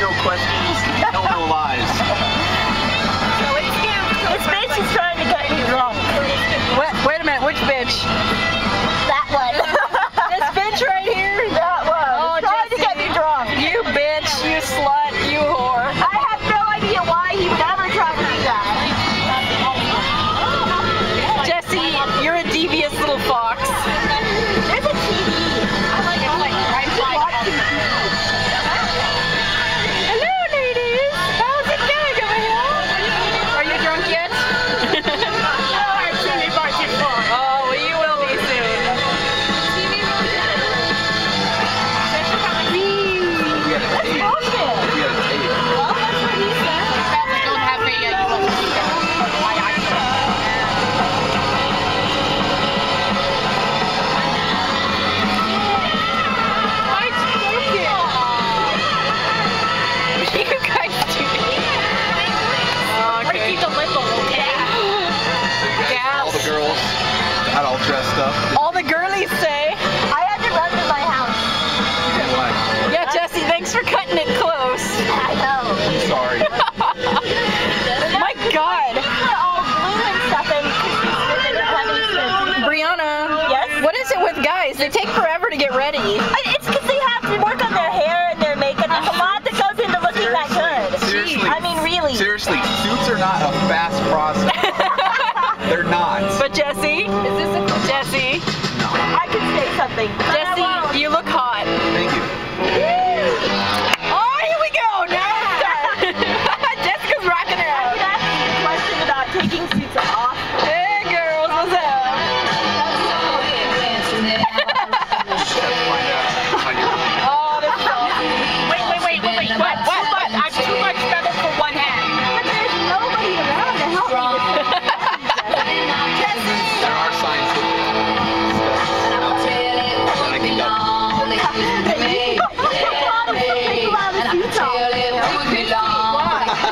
no questions, tell no lies. So it's This bitch is trying to get me drunk. Wait, wait a minute, which bitch? for cutting it close. I know. I'm sorry. My God. Brianna. Yes? What is it with guys? They take forever to get ready. It's because they have to work on their hair and their makeup. There's a lot that goes into looking seriously, that good. Seriously. I mean, really. Seriously, suits are not a fast process. They're not. But Jesse, is this a Jesse? No. I can say something. Jesse, you look hot. Thank you.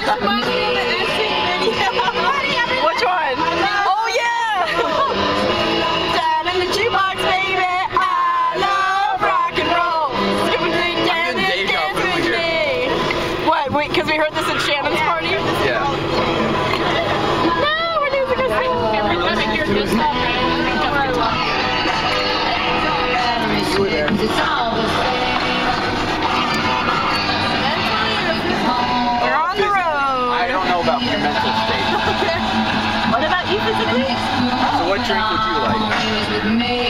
Which one? Oh yeah! down in the jukebox, baby. I love rock and roll. Dance with me. What? Wait, because we heard this in Shannon's. Yeah. drink would you like?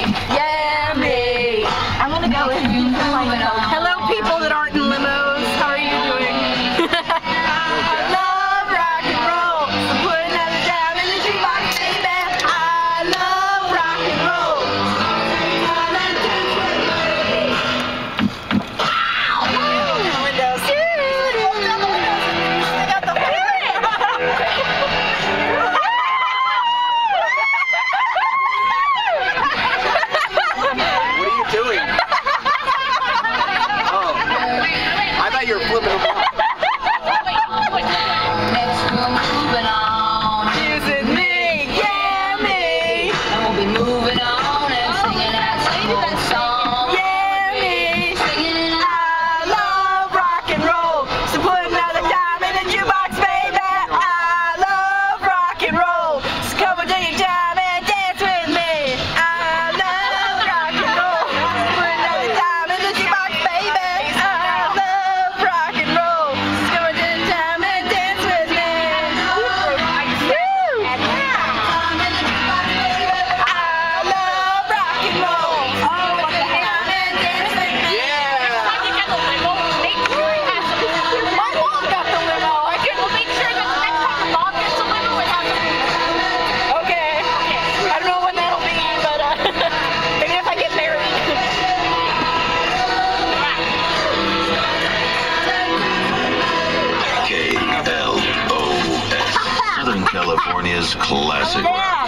California's classic. Uh,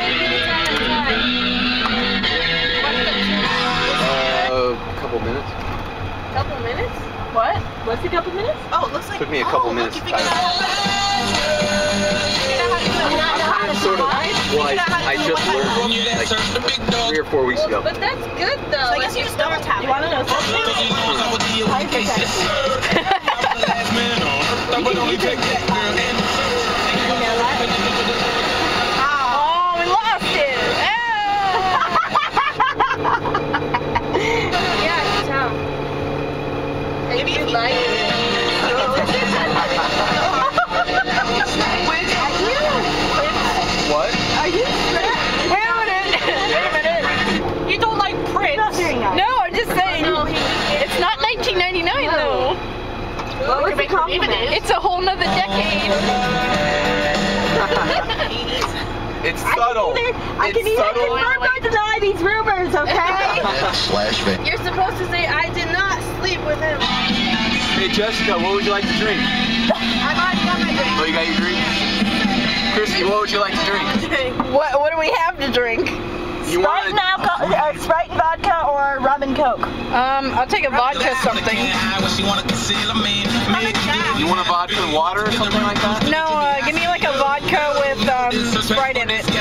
a couple minutes. Couple minutes? What? What's a couple minutes? Oh, it looks like. Took me a couple oh, minutes. Look, I'm sort of I just learned like three or four weeks ago. But that's good though. So I guess you just double tap. You want to know something? What compliment? It's a whole nother decade. It's subtle. I can either, I It's either subtle. confirm or deny these rumors, okay? Slash Van. You're supposed to say I did not sleep with him. Hey Jessica, what would you like to drink? I've already got my drink. Oh, you got your drink? Chrissy, what would you like to drink? What What do we have to drink? You Sprite and alcohol, or Sprite and vodka, or rum and coke. Um, I'll take a vodka something. You want a vodka and water or something like that? No, uh, give me like a vodka with um, Sprite in it. Its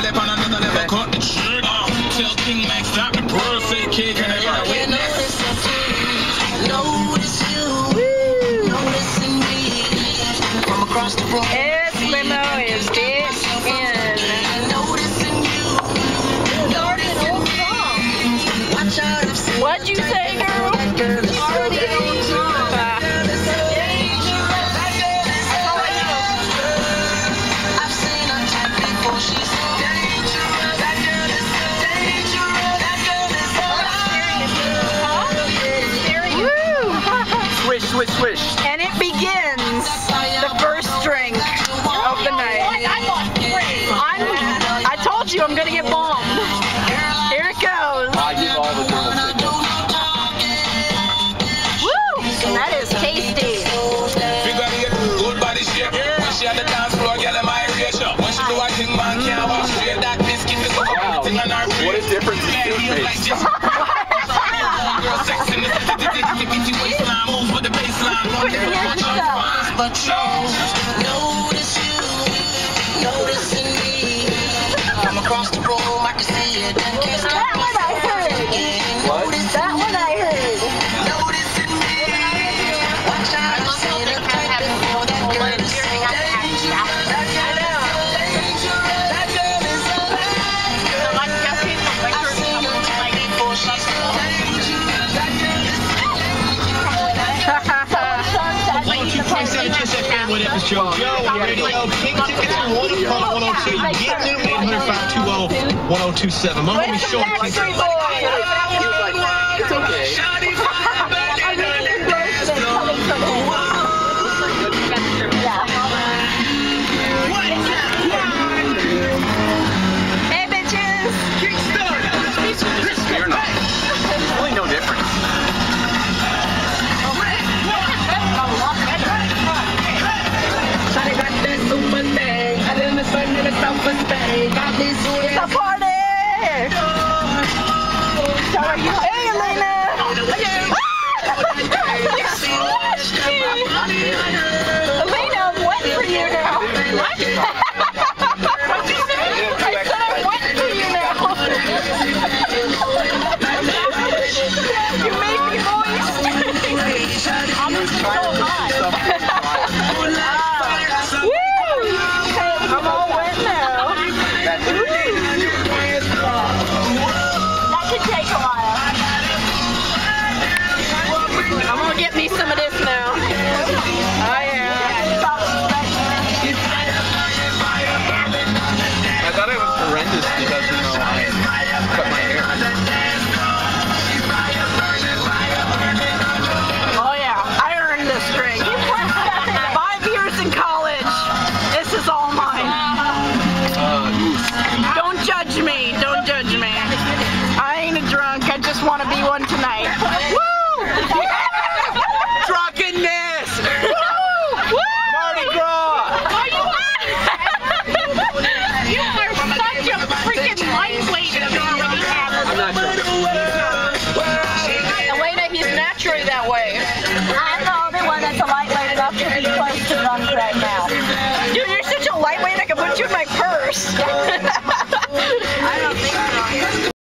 What a difference in toothpaste. That It's Joe. Joe, radio, King Tickets for one upon 102. Get new 800 520 1027. My homie Sean King. Backstreet Boys. He was like, it's okay. It's a party! So are you? Hey, Elena! Elena, what for you now? What?